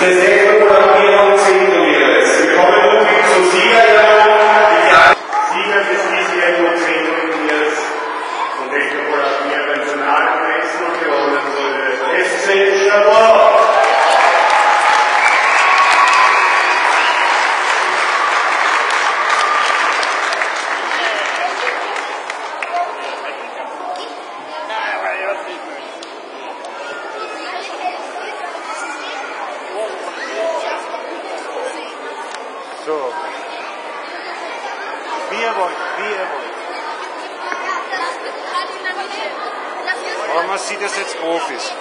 Desde Wie ihr wollt, wie ihr wollt. Aber man sieht das jetzt Profis.